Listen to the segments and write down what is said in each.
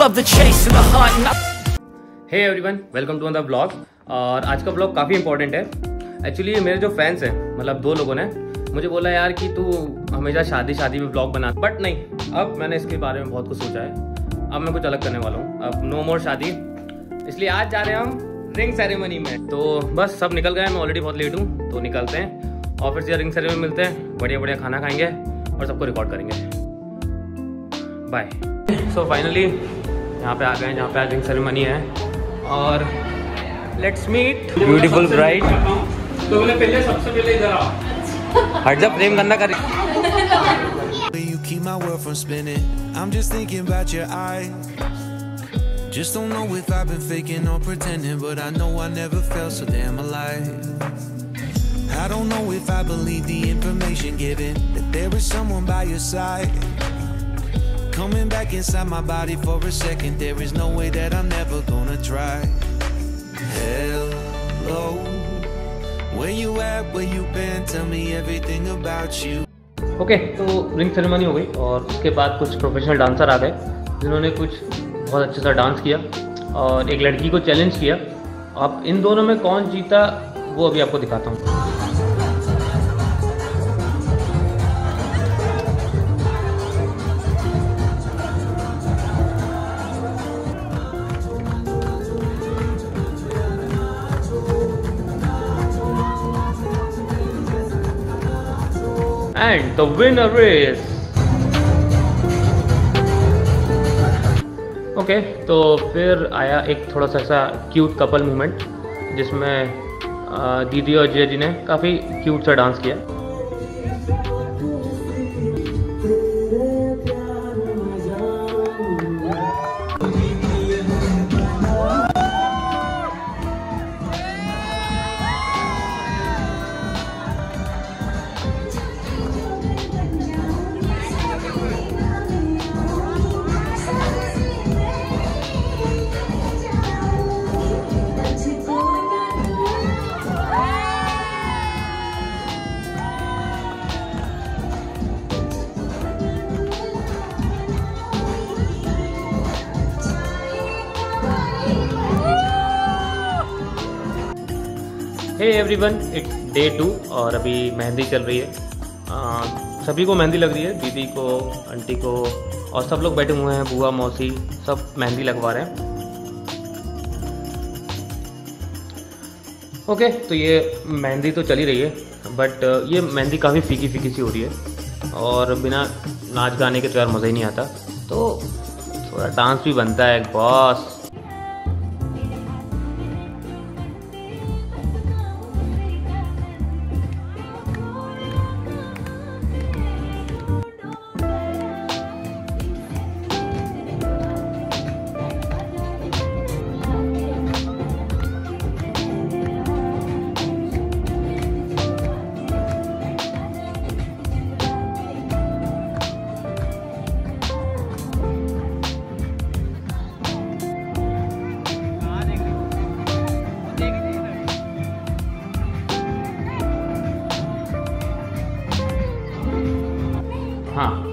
love the chase and the hunt. And hey everyone welcome to the blog और आज का blog काफ़ी important है। एक्चुअली मेरे जो फैंस हैं मतलब दो लोगों ने, मुझे बोला यार कि तू हमेशा शादी शादी में ब्लॉग बना। बट नहीं, अब मैंने इसके बारे में बहुत कुछ सोचा है। अब मैं कुछ अलग करने वाला हूँ। अब नो मोर शादी। इसलिए आज जा रहे हैं हम रिंग सेरेमनी में। तो बस, सब निकल गए मैं ऑलरेडी बहुत लेट हूँ तो निकलते हैं। और फिर से रिंग सेरेमनी मिलते हैं। बढ़िया बढ़िया खाना खाएँगे और सबको रिकॉर्ड करेंगे। बाय सो फाइनली यहाँ पे आ गए हैं जहाँ पे आज रिंग सेरेमनी है और लेट्स मीट ब्यूटीफुल ब्राइड तो बोले पहले सबसे पहले इधर आओ हट जा प्रेम गंदा कर You keep my world from spinning. I'm just thinking about your eyes. Just don't know if I've been faking or pretending, but I know I never felt so damn alive. I don't know if I believe the information given that there is someone by your side. Coming back inside my body for a second, there is no way that I'm never gonna try. Hello, where you at? Where you been? Tell me everything about you. Okay okay, तो ring ceremony हो गई और उसके बाद कुछ professional dancer आ गए जिन्होंने कुछ बहुत अच्छे सा डांस किया और एक लड़की को चैलेंज किया अब इन दोनों में कौन जीता वो अभी आपको दिखाता हूँ and the winner is okay तो फिर आया एक थोड़ा सा ऐसा क्यूट कपल मूवमेंट जिसमें दीदी और जिया जी ने काफ़ी क्यूट सा डांस किया। Hey everyone it's day two और अभी मेहंदी चल रही है। अ, सभी को मेहंदी लग रही है दीदी को आंटी को और सब लोग बैठे हुए हैं बुआ मौसी सब मेहंदी लगवा रहे हैं। ओके तो ये मेहंदी तो चली रही है बट ये मेहंदी काफ़ी फीकी फीकी सी हो रही है और बिना नाच गाने के तो यार मज़ा ही नहीं आता। तो थोड़ा डांस भी बनता है बॉस।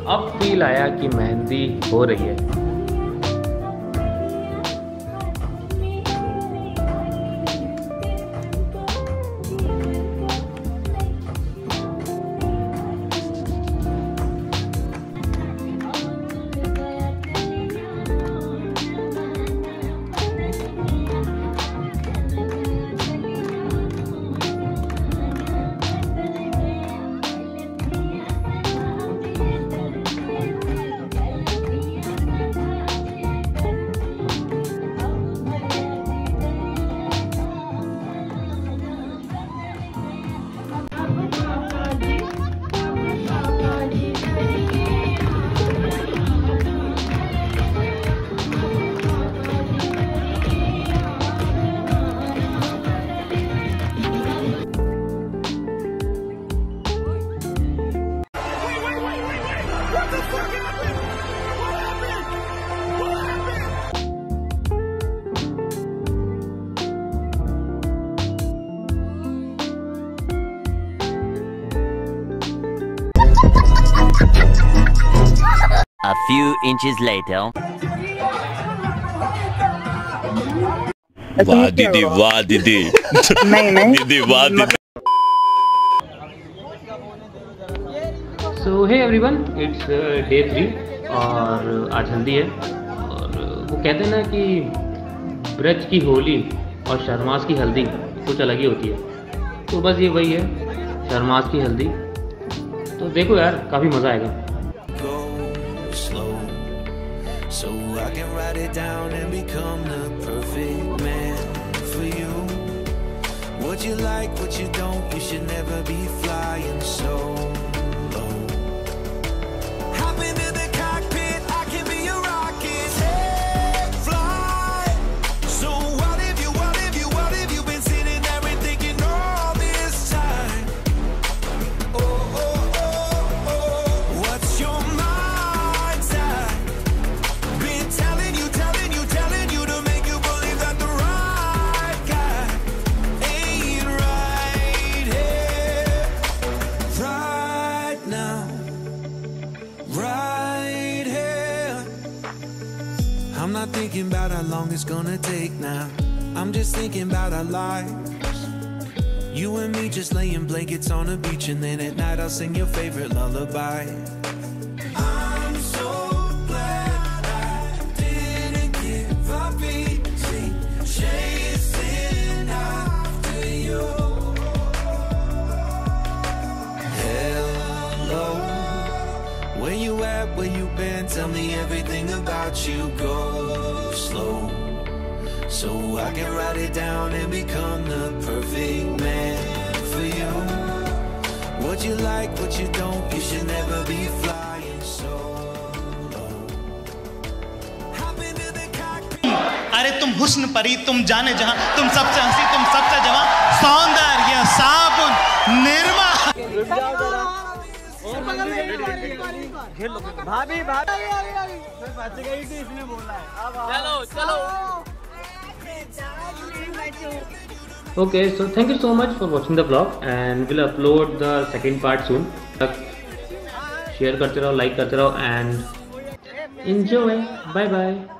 अब फील आया कि मेहंदी हो रही है। Few inches later. वाह दीदी। वाह दीदी नहीं नहीं दीदी वाह दीदी so hey everyone it's day three और आज हल्दी है। और वो कहते हैं ना कि ब्रज की होली और शर्मास की हल्दी कुछ अलग ही होती है। तो बस ये वही है शर्मास की हल्दी। तो देखो यार काफ़ी मज़ा आएगा। Slow so I can write it down and become the perfect man for you. What you like, what you don't, you should never be flying solo. Long it's gonna take now. I'm just thinking about our lives. You and me just laying blankets on a beach, and then at night I'll sing your favorite lullaby. I can write it down and become the perfect man for you. What you like, what you don't, you should never be flying solo. Hop into the cockpit. अरे तुम हुस्न परी तुम जाने जहाँ तुम सबसे हँसी तुम सबसे जवां सौंदर्य साबुन निर्मा भाभी भाभी बच गई थी इसने बोला है अब चलो okay so thank you so much for watching the vlog and we'll upload the second part soon. Share karte raho like karte raho and enjoy. Bye bye.